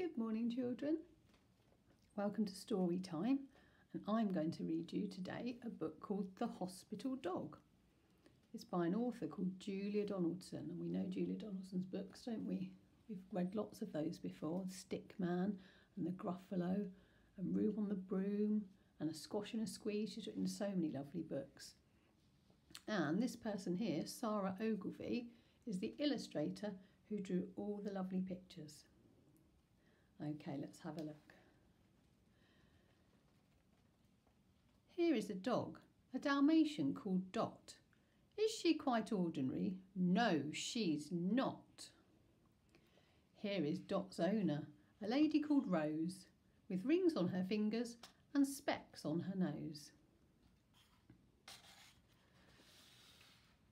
Good morning, children. Welcome to Story Time, and I'm going to read you today a book called The Hospital Dog. It's by an author called Julia Donaldson, and we know Julia Donaldson's books, don't we? We've read lots of those before Stick Man and The Gruffalo, and Room on the Broom, and A Squash and a Squeeze. She's written so many lovely books. And this person here, Sarah Ogilvie, is the illustrator who drew all the lovely pictures. Okay, let's have a look. Here is a dog, a Dalmatian called Dot. Is she quite ordinary? No, she's not. Here is Dot's owner, a lady called Rose, with rings on her fingers and specs on her nose.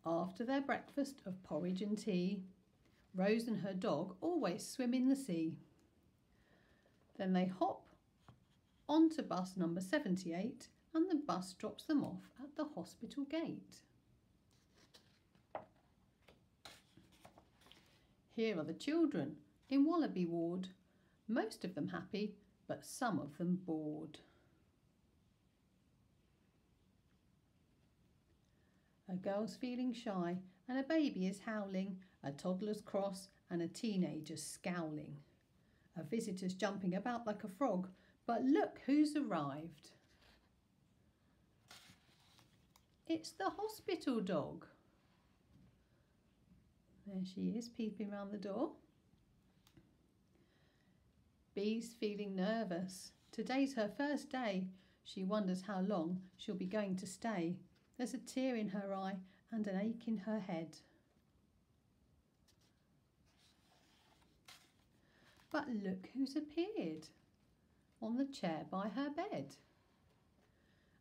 After their breakfast of porridge and tea, Rose and her dog always swim in the sea. Then they hop onto bus number 78 and the bus drops them off at the hospital gate. Here are the children in Wallaby Ward, most of them happy, but some of them bored. A girl's feeling shy and a baby is howling, a toddler's cross and a teenager's scowling. A visitor's jumping about like a frog, but look who's arrived. It's the hospital dog. There she is, peeping round the door. Bee's feeling nervous. Today's her first day. She wonders how long she'll be going to stay. There's a tear in her eye and an ache in her head. But look who's appeared on the chair by her bed.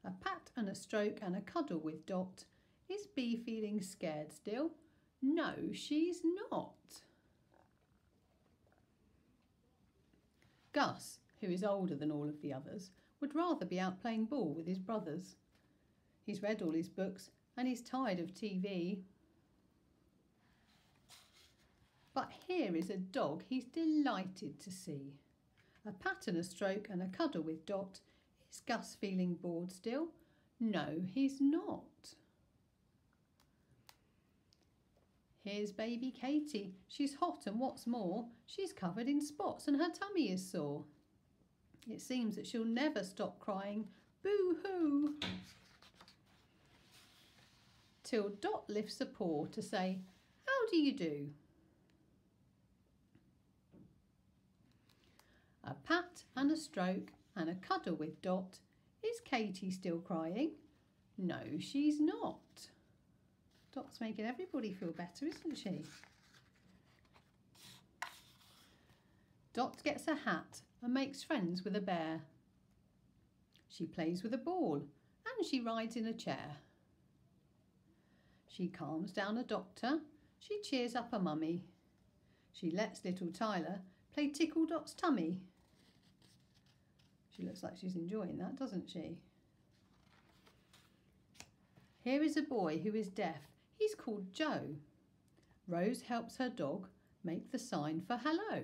A pat and a stroke and a cuddle with Dot. Is Bee feeling scared still? No, she's not. Gus, who is older than all of the others, would rather be out playing ball with his brothers. He's read all his books and he's tired of TV. But here is a dog he's delighted to see. A pat and a stroke and a cuddle with Dot. Is Gus feeling bored still? No, he's not. Here's baby Katie. She's hot and what's more, she's covered in spots and her tummy is sore. It seems that she'll never stop crying, boo-hoo till Dot lifts a paw to say, How do you do? A pat and a stroke and a cuddle with Dot. Is Katie still crying? No, she's not. Dot's making everybody feel better, isn't she? Dot gets a hat and makes friends with a bear. She plays with a ball and she rides in a chair. She calms down a doctor. She cheers up a mummy. She lets little Tyler play Tickle Dot's tummy. She looks like she's enjoying that, doesn't she? Here is a boy who is deaf. He's called Joe. Rose helps her dog make the sign for hello.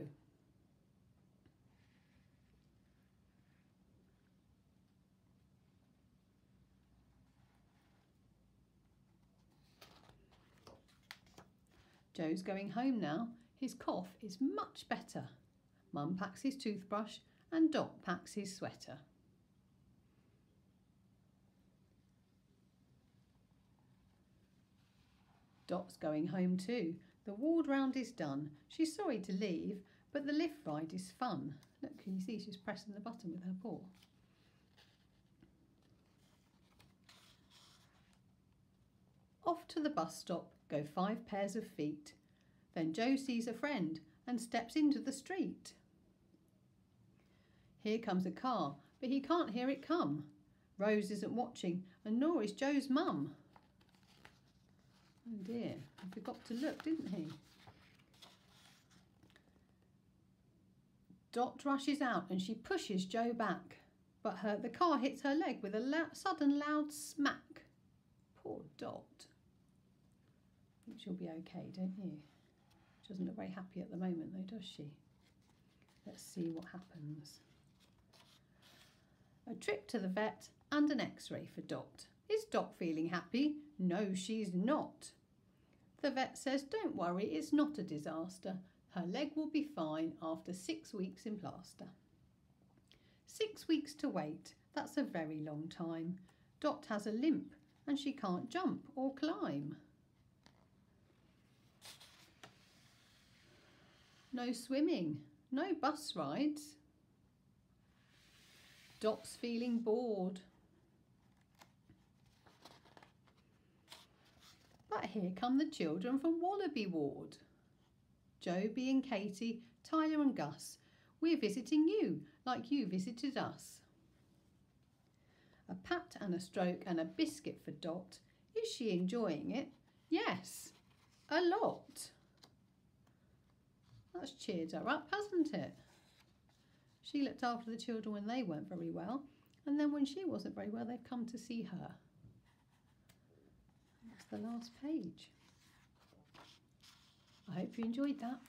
Joe's going home now. His cough is much better. Mum packs his toothbrush and Dot packs his sweater. Dot's going home too. The ward round is done. She's sorry to leave, but the lift ride is fun. Look, can you see she's pressing the button with her paw? Off to the bus stop go five pairs of feet. Then Joe sees a friend and steps into the street. Here comes a car, but he can't hear it come. Rose isn't watching, and nor is Joe's mum. Oh dear, he forgot to look, didn't he? Dot rushes out and she pushes Joe back, but her, the car hits her leg with a sudden loud smack. Poor Dot think she'll be okay, don't you? She doesn't look very happy at the moment though, does she? Let's see what happens. A trip to the vet and an x-ray for Dot. Is Dot feeling happy? No, she's not. The vet says, don't worry, it's not a disaster. Her leg will be fine after six weeks in plaster. Six weeks to wait, that's a very long time. Dot has a limp and she can't jump or climb. No swimming, no bus rides. Dot's feeling bored. But here come the children from Wallaby Ward. Joe, Bee and Katie, Tyler and Gus, we're visiting you like you visited us. A pat and a stroke and a biscuit for Dot. Is she enjoying it? Yes, a lot. That's cheered her up, hasn't it? She looked after the children when they weren't very well, and then when she wasn't very well, they've come to see her. That's the last page. I hope you enjoyed that.